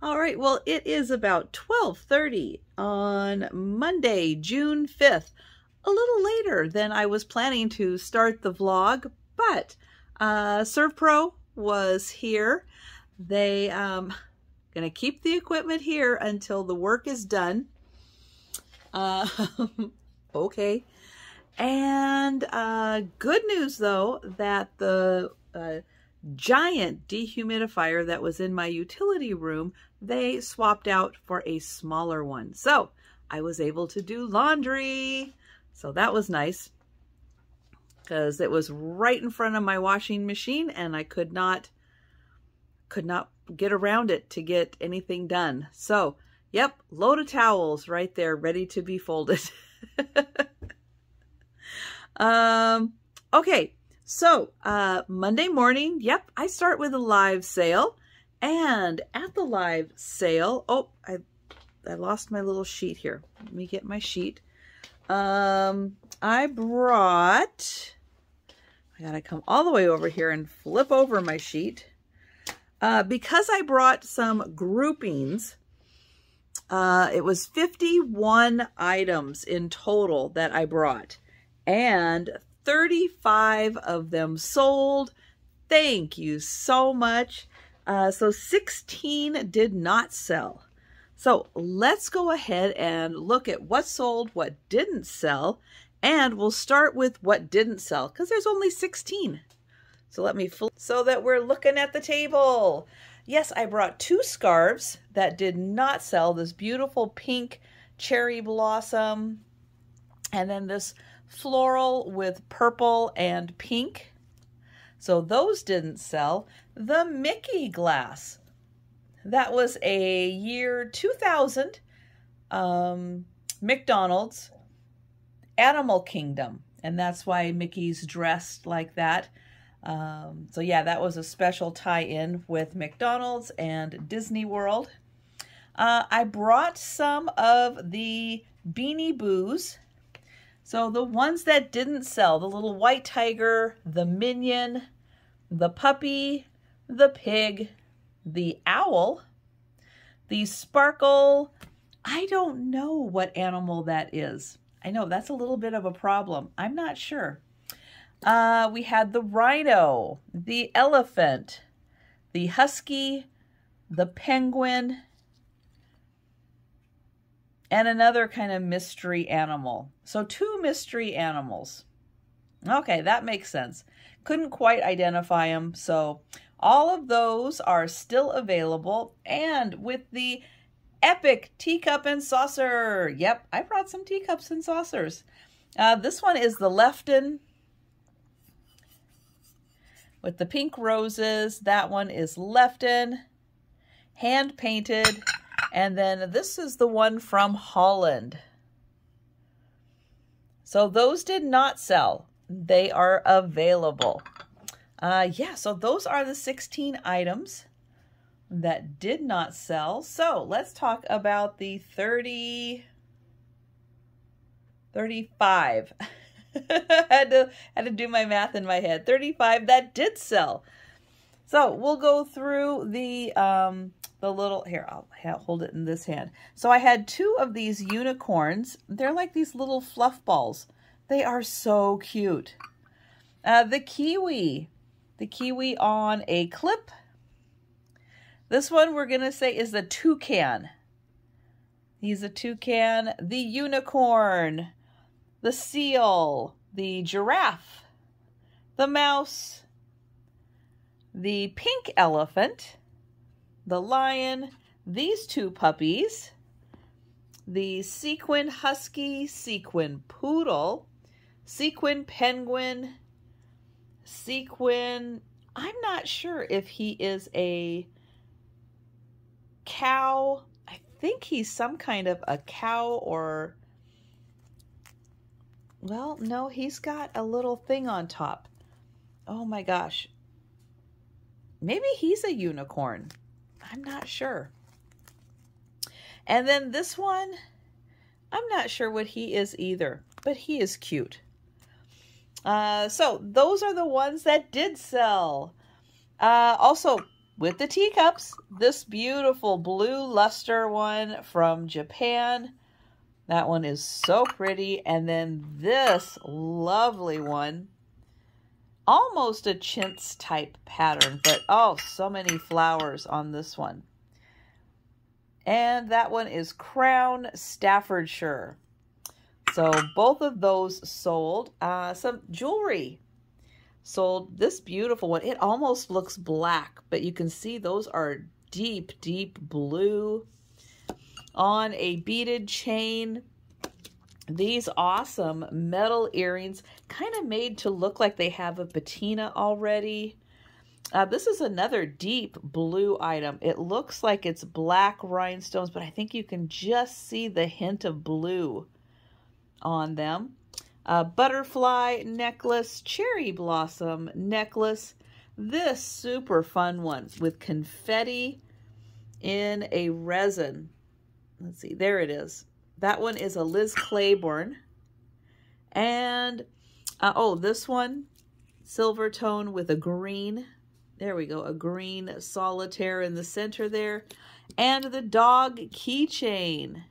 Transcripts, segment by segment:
All right, well, it is about 12:30 on Monday, June 5th. A little later than I was planning to start the vlog, but uh, ServPro was here. They um gonna keep the equipment here until the work is done. Uh, okay. And uh, good news though that the uh, giant dehumidifier that was in my utility room, they swapped out for a smaller one. So I was able to do laundry. So that was nice because it was right in front of my washing machine and I could not could not get around it to get anything done. So, yep, load of towels right there ready to be folded. um okay, so, uh, Monday morning, yep, I start with a live sale. And at the live sale, oh, I, I lost my little sheet here. Let me get my sheet. Um, I brought, I gotta come all the way over here and flip over my sheet. Uh, because I brought some groupings, uh, it was 51 items in total that I brought. And 35 of them sold. Thank you so much. Uh, so 16 did not sell. So let's go ahead and look at what sold, what didn't sell, and we'll start with what didn't sell because there's only 16. So let me, so that we're looking at the table. Yes, I brought two scarves that did not sell. This beautiful pink cherry blossom and then this floral with purple and pink. So those didn't sell. The Mickey glass. That was a year 2000 um, McDonald's Animal Kingdom. And that's why Mickey's dressed like that. Um, so yeah, that was a special tie-in with McDonald's and Disney World. Uh, I brought some of the Beanie Boos so the ones that didn't sell, the little white tiger, the minion, the puppy, the pig, the owl, the sparkle, I don't know what animal that is. I know that's a little bit of a problem. I'm not sure. Uh, we had the rhino, the elephant, the husky, the penguin, and another kind of mystery animal. So two mystery animals. Okay, that makes sense. Couldn't quite identify them. So all of those are still available. And with the epic teacup and saucer. Yep, I brought some teacups and saucers. Uh, this one is the Lefton with the pink roses. That one is Lefton, hand painted. And then this is the one from Holland. So those did not sell. They are available. Uh, yeah, so those are the 16 items that did not sell. So let's talk about the 30, 35. had to had to do my math in my head. 35 that did sell. So we'll go through the um, the little, here, I'll hold it in this hand. So I had two of these unicorns. They're like these little fluff balls. They are so cute. Uh, the kiwi, the kiwi on a clip. This one we're going to say is the toucan. He's a toucan. The unicorn, the seal, the giraffe, the mouse, the pink elephant, the lion, these two puppies, the sequin husky, sequin poodle, sequin penguin, sequin, I'm not sure if he is a cow. I think he's some kind of a cow or, well, no, he's got a little thing on top. Oh my gosh. Maybe he's a unicorn. I'm not sure. And then this one, I'm not sure what he is either, but he is cute. Uh, so those are the ones that did sell. Uh, also, with the teacups, this beautiful blue luster one from Japan. That one is so pretty. And then this lovely one, almost a chintz type pattern, but oh, so many flowers on this one. And that one is Crown Staffordshire. So both of those sold. Uh, some jewelry sold this beautiful one. It almost looks black, but you can see those are deep, deep blue on a beaded chain. These awesome metal earrings, kind of made to look like they have a patina already. Uh, this is another deep blue item. It looks like it's black rhinestones, but I think you can just see the hint of blue on them a butterfly necklace, cherry blossom necklace. This super fun one with confetti in a resin. Let's see, there it is. That one is a Liz Claiborne. And, uh, oh, this one, silver tone with a green. There we go, a green solitaire in the center there. And the dog keychain.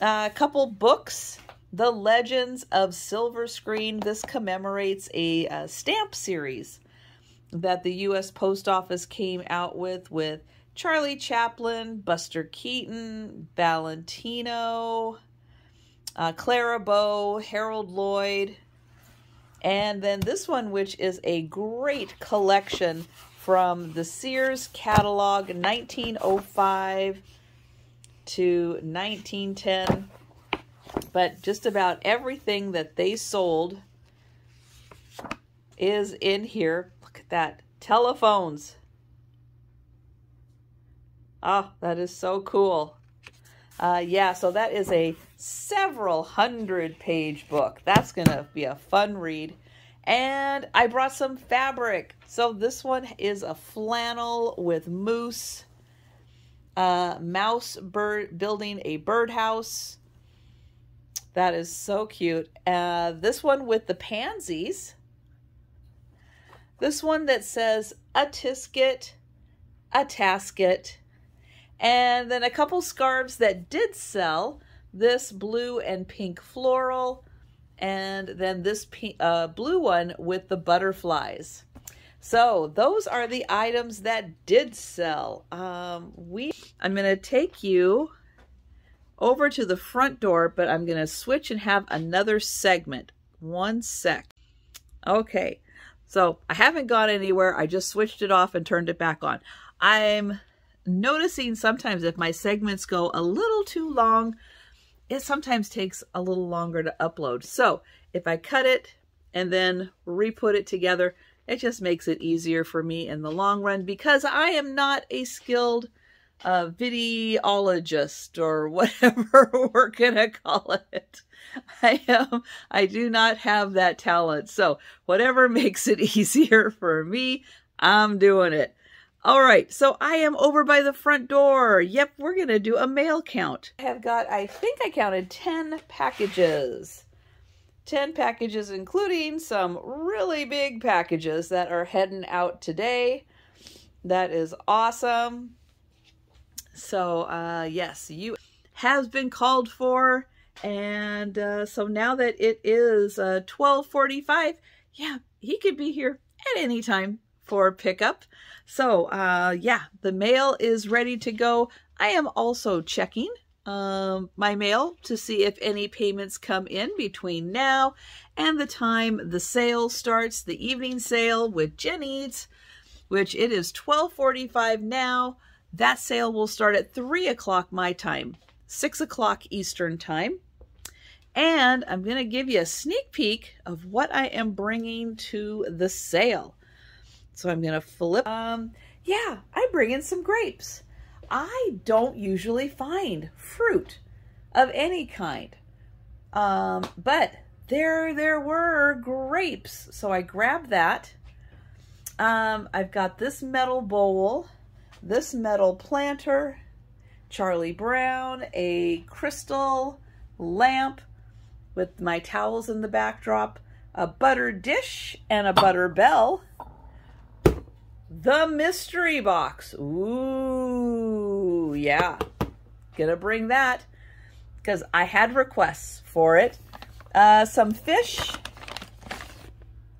A couple books the Legends of Silver Screen. This commemorates a, a stamp series that the U.S. Post Office came out with with Charlie Chaplin, Buster Keaton, Valentino, uh, Clara Bow, Harold Lloyd, and then this one, which is a great collection from the Sears catalog, 1905 to 1910 but just about everything that they sold is in here. Look at that. Telephones. Oh, that is so cool. Uh, yeah, so that is a several hundred page book. That's going to be a fun read. And I brought some fabric. So this one is a flannel with moose, uh, mouse bird building a birdhouse, that is so cute. Uh, this one with the pansies. This one that says a tisket, a tasket, and then a couple scarves that did sell. This blue and pink floral, and then this pink, uh, blue one with the butterflies. So those are the items that did sell. Um, we, I'm going to take you over to the front door, but I'm going to switch and have another segment. One sec. Okay, so I haven't gone anywhere. I just switched it off and turned it back on. I'm noticing sometimes if my segments go a little too long, it sometimes takes a little longer to upload. So if I cut it and then re-put it together, it just makes it easier for me in the long run because I am not a skilled a videologist or whatever we're gonna call it. I am I do not have that talent. So whatever makes it easier for me, I'm doing it. All right, so I am over by the front door. Yep, we're going to do a mail count. I have got, I think I counted 10 packages. 10 packages, including some really big packages that are heading out today. That is awesome. So, uh, yes, you has been called for. And uh, so now that it is uh, 1245, yeah, he could be here at any time for pickup. So, uh, yeah, the mail is ready to go. I am also checking um, my mail to see if any payments come in between now and the time the sale starts, the evening sale with Jenny's, which it is 1245 now. That sale will start at 3 o'clock my time, 6 o'clock Eastern time. And I'm going to give you a sneak peek of what I am bringing to the sale. So I'm going to flip. Um, yeah, I'm bringing some grapes. I don't usually find fruit of any kind. Um, but there, there were grapes. So I grabbed that. Um, I've got this metal bowl this metal planter, Charlie Brown, a crystal lamp with my towels in the backdrop, a butter dish, and a butter bell. the mystery box. Ooh, yeah. Gonna bring that because I had requests for it. Uh, some fish,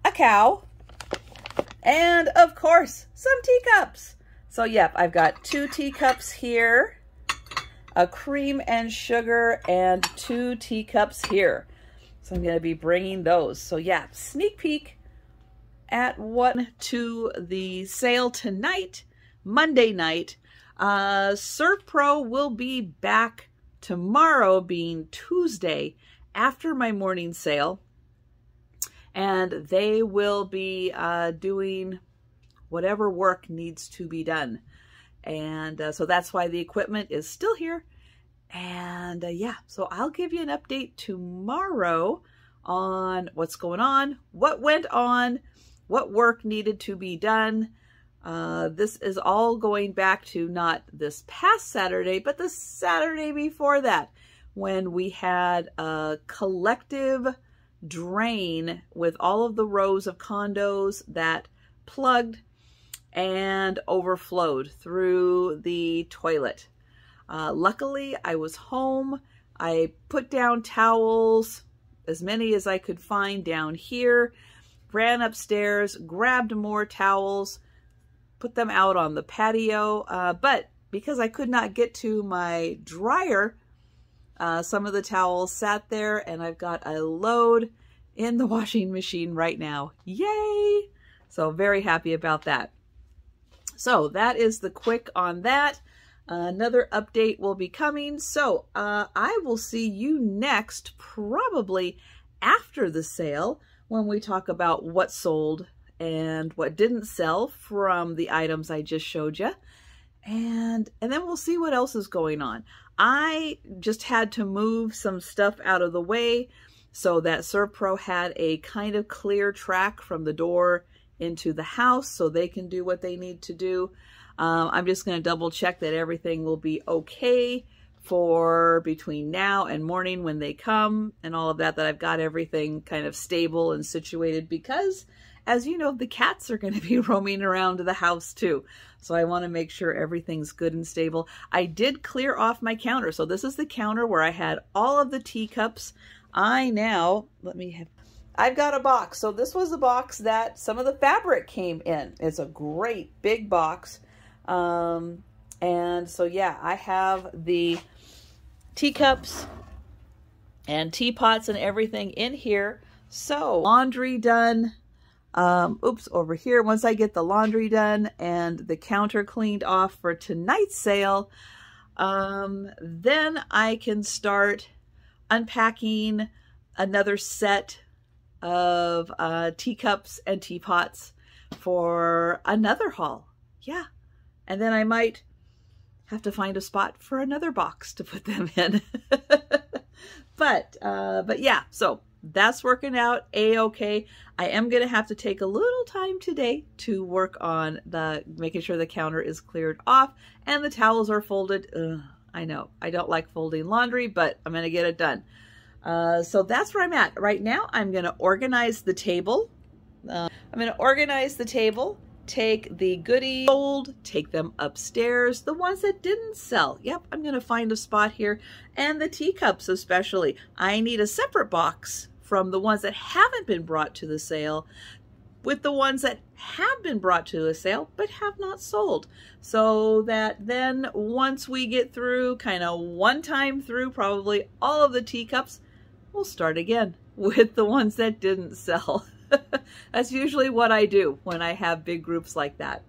a cow, and of course, some teacups. So yep, I've got two teacups here, a cream and sugar, and two teacups here. So I'm to be bringing those. So yeah, sneak peek at what to the sale tonight, Monday night. Uh, ServPro will be back tomorrow being Tuesday after my morning sale. And they will be uh, doing whatever work needs to be done. And uh, so that's why the equipment is still here. And uh, yeah, so I'll give you an update tomorrow on what's going on, what went on, what work needed to be done. Uh, this is all going back to not this past Saturday, but the Saturday before that, when we had a collective drain with all of the rows of condos that plugged and overflowed through the toilet. Uh, luckily, I was home. I put down towels, as many as I could find down here, ran upstairs, grabbed more towels, put them out on the patio. Uh, but because I could not get to my dryer, uh, some of the towels sat there and I've got a load in the washing machine right now. Yay! So very happy about that. So that is the quick on that. Another update will be coming. So uh, I will see you next, probably after the sale, when we talk about what sold and what didn't sell from the items I just showed you. And, and then we'll see what else is going on. I just had to move some stuff out of the way so that ServPro had a kind of clear track from the door into the house so they can do what they need to do. Um, I'm just going to double check that everything will be okay for between now and morning when they come and all of that, that I've got everything kind of stable and situated because as you know, the cats are going to be roaming around the house too. So I want to make sure everything's good and stable. I did clear off my counter. So this is the counter where I had all of the teacups. I now, let me have, I've got a box. So this was the box that some of the fabric came in. It's a great big box. Um, and so, yeah, I have the teacups and teapots and everything in here. So laundry done. Um, oops, over here, once I get the laundry done and the counter cleaned off for tonight's sale, um, then I can start unpacking another set of uh, teacups and teapots for another haul. Yeah, and then I might have to find a spot for another box to put them in. but, uh, but yeah, so that's working out a-okay. I am going to have to take a little time today to work on the making sure the counter is cleared off and the towels are folded. Ugh, I know I don't like folding laundry, but I'm going to get it done. Uh, so that's where I'm at. Right now, I'm going to organize the table. Uh, I'm going to organize the table take the goodies sold, take them upstairs. The ones that didn't sell, yep, I'm going to find a spot here. And the teacups especially. I need a separate box from the ones that haven't been brought to the sale with the ones that have been brought to a sale but have not sold. So that then once we get through, kind of one time through probably all of the teacups, we'll start again with the ones that didn't sell. that's usually what I do when I have big groups like that.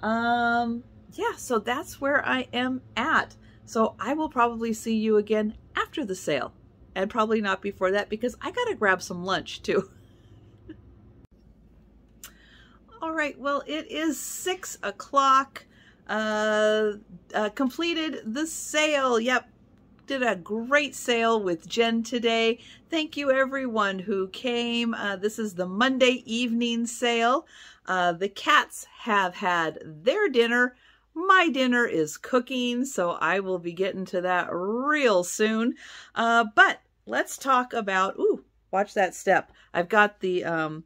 Um, yeah, so that's where I am at. So I will probably see you again after the sale and probably not before that because I got to grab some lunch too. All right, well, it is six o'clock. Uh, uh, completed the sale. Yep, did a great sale with Jen today. Thank you everyone who came. Uh, this is the Monday evening sale. Uh, the cats have had their dinner. My dinner is cooking, so I will be getting to that real soon. Uh, but let's talk about, ooh, watch that step. I've got the, um,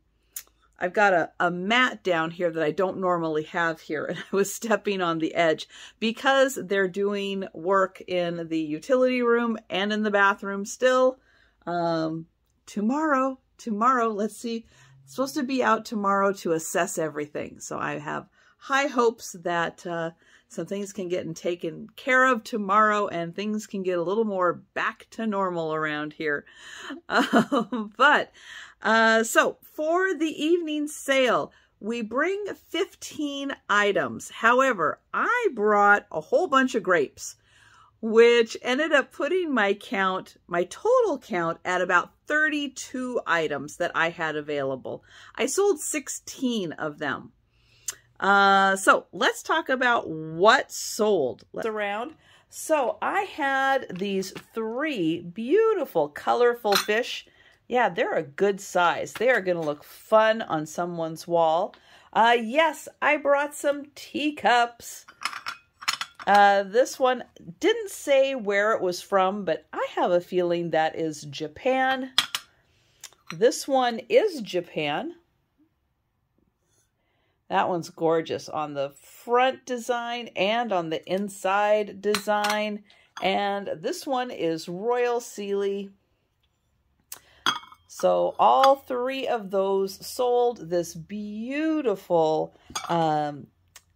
I've got a, a mat down here that I don't normally have here, and I was stepping on the edge because they're doing work in the utility room and in the bathroom still. Um, tomorrow, tomorrow, let's see, it's supposed to be out tomorrow to assess everything. So I have high hopes that uh, some things can get taken care of tomorrow and things can get a little more back to normal around here. Um, but uh, so for the evening sale, we bring 15 items. However, I brought a whole bunch of grapes, which ended up putting my count, my total count at about 32 items that I had available. I sold 16 of them. Uh, so let's talk about what sold let's around. So I had these three beautiful, colorful fish. Yeah, they're a good size. They are going to look fun on someone's wall. Uh, yes, I brought some teacups. Uh, this one didn't say where it was from, but I have a feeling that is Japan. This one is Japan. That one's gorgeous on the front design and on the inside design. And this one is Royal Sealy. So all three of those sold this beautiful um,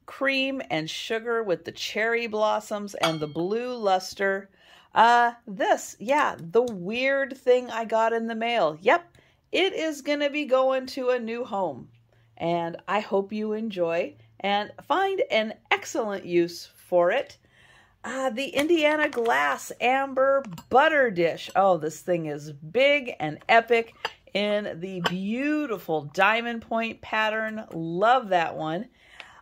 cream and sugar with the cherry blossoms and the blue luster. Uh, this, yeah, the weird thing I got in the mail. Yep, it is going to be going to a new home and I hope you enjoy and find an excellent use for it. Uh, the Indiana Glass Amber Butter Dish. Oh, this thing is big and epic in the beautiful diamond point pattern. Love that one.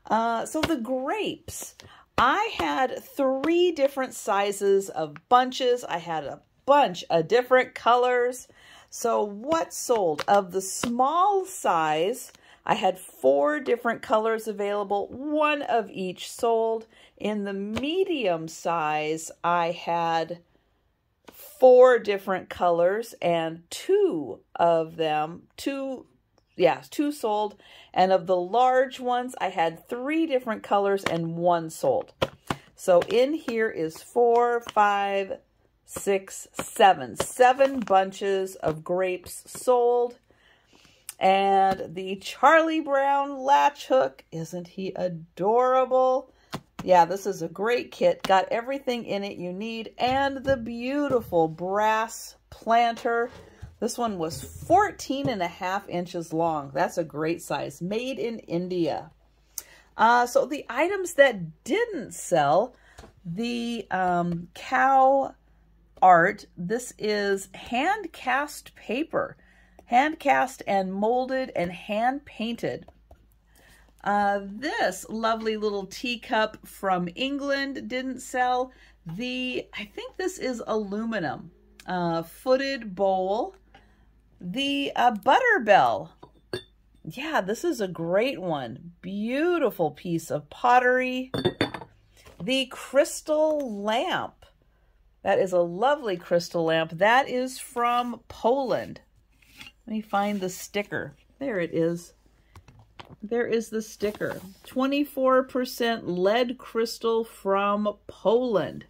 Uh, so the grapes. I had three different sizes of bunches. I had a bunch of different colors. So what sold? Of the small size, I had four different colors available, one of each sold. In the medium size, I had four different colors and two of them, two, yeah, two sold. And of the large ones, I had three different colors and one sold. So in here is four, five, six, seven. Seven bunches of grapes sold. And the Charlie Brown latch hook, isn't he adorable? Yeah, this is a great kit. Got everything in it you need. And the beautiful brass planter. This one was 14 and a half inches long. That's a great size. Made in India. Uh, so the items that didn't sell, the um, cow art. This is hand cast paper hand cast and molded and hand painted. Uh, this lovely little teacup from England didn't sell. The, I think this is aluminum, uh, footed bowl. The uh, butter bell. Yeah, this is a great one. Beautiful piece of pottery. The crystal lamp. That is a lovely crystal lamp. That is from Poland. Let me find the sticker. There it is. There is the sticker. 24% lead crystal from Poland.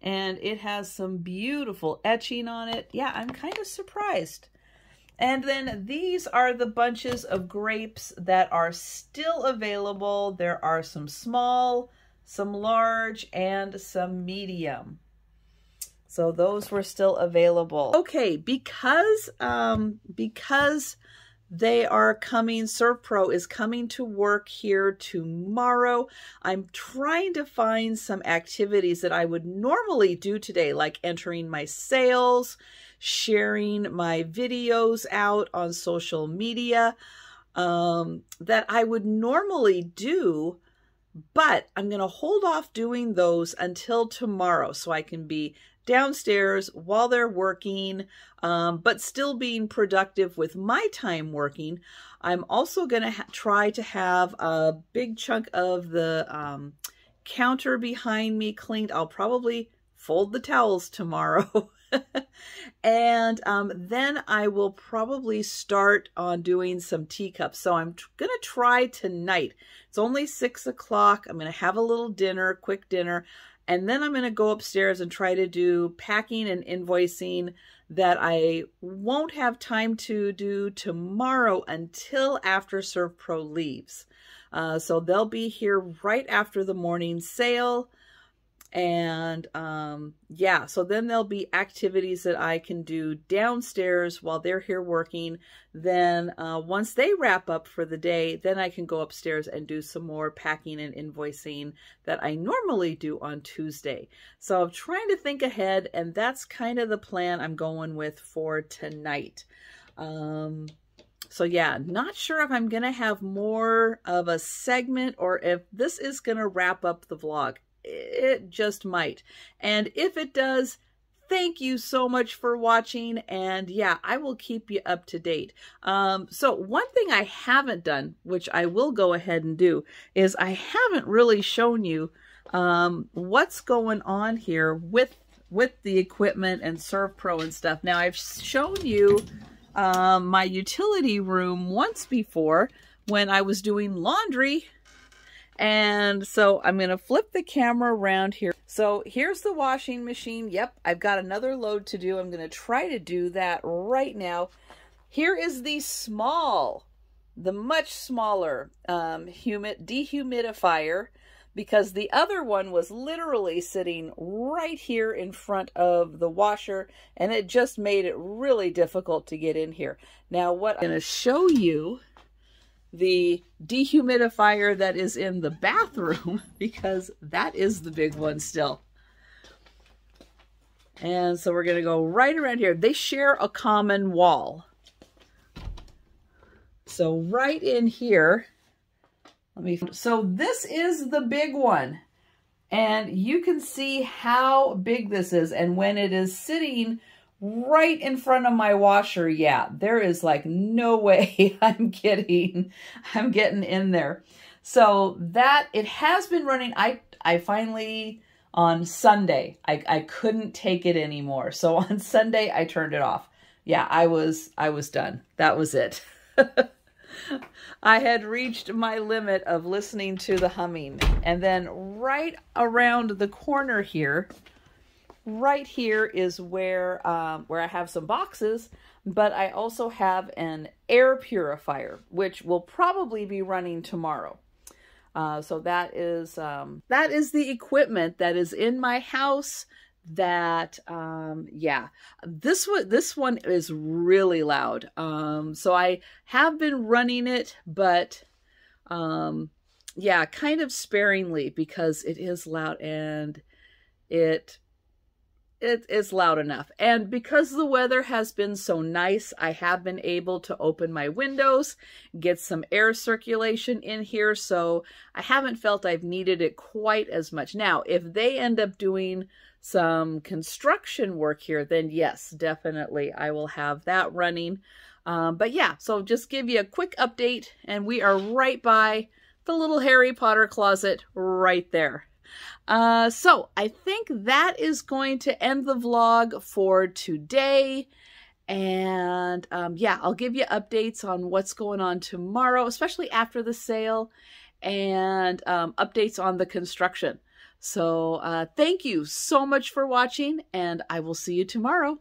And it has some beautiful etching on it. Yeah, I'm kind of surprised. And then these are the bunches of grapes that are still available. There are some small, some large, and some medium. So those were still available. Okay, because um, because they are coming, ServPro is coming to work here tomorrow. I'm trying to find some activities that I would normally do today, like entering my sales, sharing my videos out on social media, um, that I would normally do, but I'm going to hold off doing those until tomorrow so I can be downstairs while they're working, um, but still being productive with my time working. I'm also going to try to have a big chunk of the um, counter behind me cleaned. I'll probably fold the towels tomorrow. and um, then I will probably start on doing some teacups. So I'm going to try tonight. It's only six o'clock. I'm going to have a little dinner, quick dinner. And then I'm going to go upstairs and try to do packing and invoicing that I won't have time to do tomorrow until after ServPro leaves. Uh, so they'll be here right after the morning sale. And um, yeah, so then there'll be activities that I can do downstairs while they're here working. Then uh, once they wrap up for the day, then I can go upstairs and do some more packing and invoicing that I normally do on Tuesday. So I'm trying to think ahead, and that's kind of the plan I'm going with for tonight. Um, so yeah, not sure if I'm going to have more of a segment or if this is going to wrap up the vlog it just might. And if it does, thank you so much for watching. And yeah, I will keep you up to date. Um, so one thing I haven't done, which I will go ahead and do, is I haven't really shown you um, what's going on here with with the equipment and ServPro and stuff. Now, I've shown you um, my utility room once before when I was doing laundry and so I'm going to flip the camera around here. So here's the washing machine. Yep, I've got another load to do. I'm going to try to do that right now. Here is the small, the much smaller um, humid dehumidifier because the other one was literally sitting right here in front of the washer and it just made it really difficult to get in here. Now what I'm going to show you the dehumidifier that is in the bathroom because that is the big one still. And so we're going to go right around here. They share a common wall. So right in here, let me, so this is the big one. And you can see how big this is. And when it is sitting right in front of my washer. Yeah, there is like no way I'm getting, I'm getting in there. So that, it has been running. I, I finally, on Sunday, I, I couldn't take it anymore. So on Sunday, I turned it off. Yeah, I was, I was done. That was it. I had reached my limit of listening to the humming. And then right around the corner here, right here is where um, where I have some boxes, but I also have an air purifier, which will probably be running tomorrow. Uh, so that is um, that is the equipment that is in my house. That um, yeah, this one this one is really loud. Um, so I have been running it, but um, yeah, kind of sparingly because it is loud and it it is loud enough. And because the weather has been so nice, I have been able to open my windows, get some air circulation in here, so I haven't felt I've needed it quite as much. Now, if they end up doing some construction work here, then yes, definitely I will have that running. Um, but yeah, so just give you a quick update, and we are right by the little Harry Potter closet right there. Uh, so I think that is going to end the vlog for today. And um, yeah, I'll give you updates on what's going on tomorrow, especially after the sale, and um, updates on the construction. So uh, thank you so much for watching, and I will see you tomorrow.